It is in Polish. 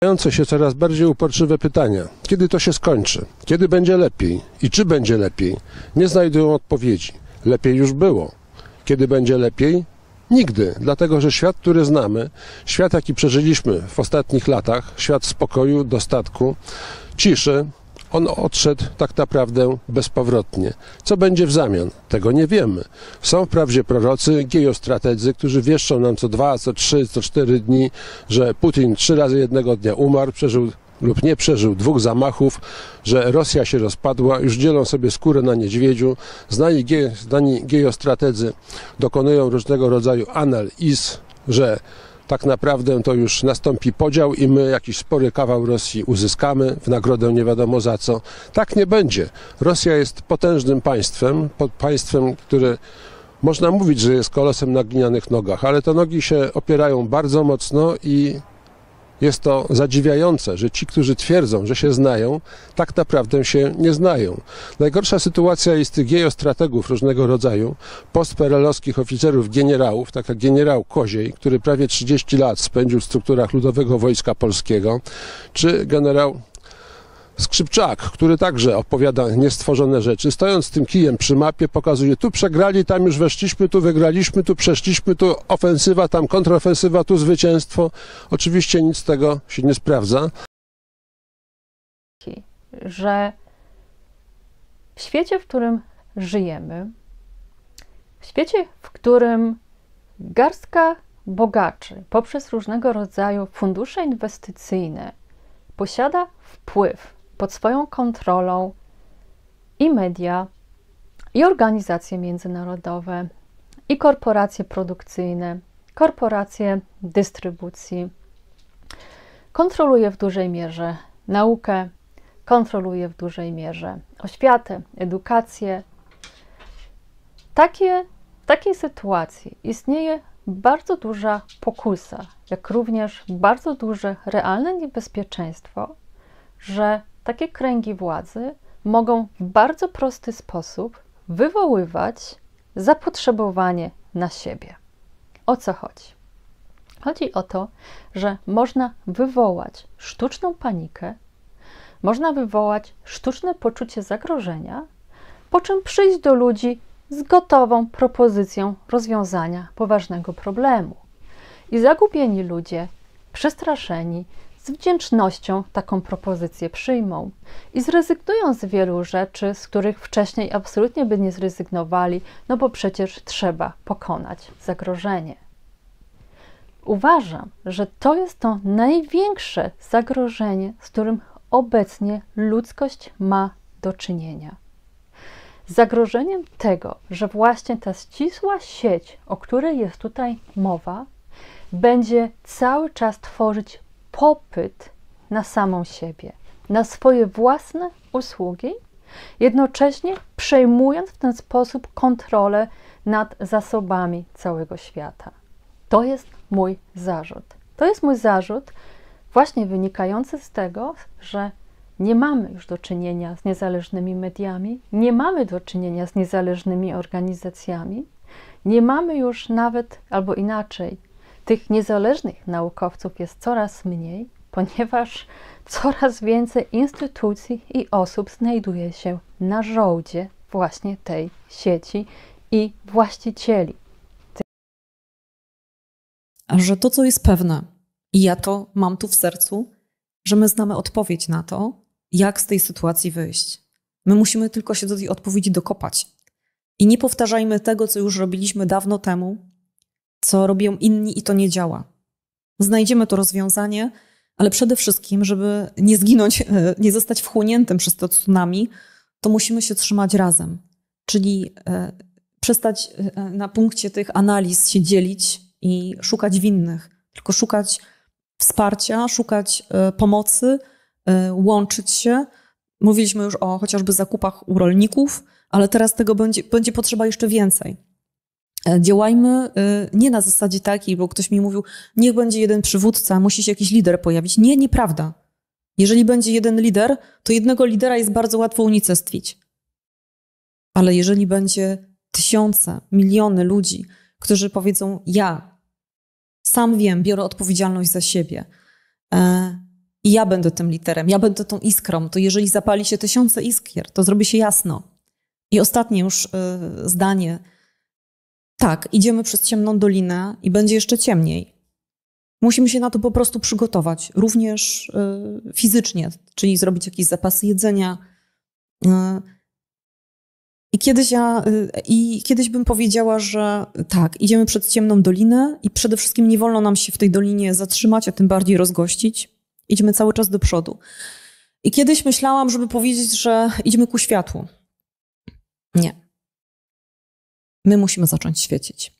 Pojawiające się coraz bardziej uporczywe pytania. Kiedy to się skończy? Kiedy będzie lepiej? I czy będzie lepiej? Nie znajdują odpowiedzi. Lepiej już było. Kiedy będzie lepiej? Nigdy, dlatego że świat, który znamy, świat, jaki przeżyliśmy w ostatnich latach, świat spokoju, dostatku, ciszy, on odszedł tak naprawdę bezpowrotnie. Co będzie w zamian? Tego nie wiemy. Są wprawdzie prorocy, geostrategzy, którzy wieszczą nam co dwa, co trzy, co cztery dni, że Putin trzy razy jednego dnia umarł, przeżył lub nie przeżył dwóch zamachów, że Rosja się rozpadła, już dzielą sobie skórę na niedźwiedziu. Znani, ge, znani geostrategzy dokonują różnego rodzaju analiz, że tak naprawdę to już nastąpi podział i my jakiś spory kawał Rosji uzyskamy w nagrodę nie wiadomo za co. Tak nie będzie. Rosja jest potężnym państwem, państwem, które można mówić, że jest kolosem na glinianych nogach, ale te nogi się opierają bardzo mocno i jest to zadziwiające, że ci, którzy twierdzą, że się znają, tak naprawdę się nie znają. Najgorsza sytuacja jest tych geostrategów różnego rodzaju, postperelowskich oficerów generałów, tak jak generał Koziej, który prawie 30 lat spędził w strukturach Ludowego Wojska Polskiego, czy generał Skrzypczak, który także opowiada niestworzone rzeczy, stojąc tym kijem przy mapie, pokazuje, tu przegrali, tam już weszliśmy, tu wygraliśmy, tu przeszliśmy, tu ofensywa, tam kontrofensywa, tu zwycięstwo. Oczywiście nic z tego się nie sprawdza. Że w świecie, w którym żyjemy, w świecie, w którym garstka bogaczy poprzez różnego rodzaju fundusze inwestycyjne posiada wpływ pod swoją kontrolą i media, i organizacje międzynarodowe, i korporacje produkcyjne, korporacje dystrybucji. Kontroluje w dużej mierze naukę, kontroluje w dużej mierze oświatę, edukację. Takie, w takiej sytuacji istnieje bardzo duża pokusa, jak również bardzo duże realne niebezpieczeństwo, że takie kręgi władzy mogą w bardzo prosty sposób wywoływać zapotrzebowanie na siebie. O co chodzi? Chodzi o to, że można wywołać sztuczną panikę, można wywołać sztuczne poczucie zagrożenia, po czym przyjść do ludzi z gotową propozycją rozwiązania poważnego problemu. I zagubieni ludzie, przestraszeni, z wdzięcznością taką propozycję przyjmą i zrezygnują z wielu rzeczy, z których wcześniej absolutnie by nie zrezygnowali, no bo przecież trzeba pokonać zagrożenie. Uważam, że to jest to największe zagrożenie, z którym obecnie ludzkość ma do czynienia. Zagrożeniem tego, że właśnie ta ścisła sieć, o której jest tutaj mowa, będzie cały czas tworzyć popyt na samą siebie, na swoje własne usługi, jednocześnie przejmując w ten sposób kontrolę nad zasobami całego świata. To jest mój zarzut. To jest mój zarzut właśnie wynikający z tego, że nie mamy już do czynienia z niezależnymi mediami, nie mamy do czynienia z niezależnymi organizacjami, nie mamy już nawet, albo inaczej, tych niezależnych naukowców jest coraz mniej, ponieważ coraz więcej instytucji i osób znajduje się na żołdzie właśnie tej sieci i właścicieli. A że to, co jest pewne, i ja to mam tu w sercu, że my znamy odpowiedź na to, jak z tej sytuacji wyjść. My musimy tylko się do tej odpowiedzi dokopać. I nie powtarzajmy tego, co już robiliśmy dawno temu, co robią inni i to nie działa. Znajdziemy to rozwiązanie, ale przede wszystkim, żeby nie zginąć, nie zostać wchłoniętym przez to tsunami, to musimy się trzymać razem. Czyli e, przestać e, na punkcie tych analiz się dzielić i szukać winnych, tylko szukać wsparcia, szukać e, pomocy, łączyć się. Mówiliśmy już o chociażby zakupach u rolników, ale teraz tego będzie, będzie potrzeba jeszcze więcej. E, działajmy e, nie na zasadzie takiej, bo ktoś mi mówił, niech będzie jeden przywódca, musi się jakiś lider pojawić. Nie, nieprawda. Jeżeli będzie jeden lider, to jednego lidera jest bardzo łatwo unicestwić. Ale jeżeli będzie tysiące, miliony ludzi, którzy powiedzą: Ja sam wiem, biorę odpowiedzialność za siebie, e, I ja będę tym literem, ja będę tą iskrą. To jeżeli zapali się tysiące iskier, to zrobi się jasno. I ostatnie już zdanie. Tak, idziemy przez ciemną dolinę i będzie jeszcze ciemniej. Musimy się na to po prostu przygotować, również y, fizycznie, czyli zrobić jakieś zapasy jedzenia. Y, I kiedyś, ja, y, I kiedyś bym powiedziała, że tak, idziemy przed ciemną dolinę i przede wszystkim nie wolno nam się w tej dolinie zatrzymać, a tym bardziej rozgościć. Idźmy cały czas do przodu. I kiedyś myślałam, żeby powiedzieć, że idziemy ku światłu. Nie. My musimy zacząć świecić.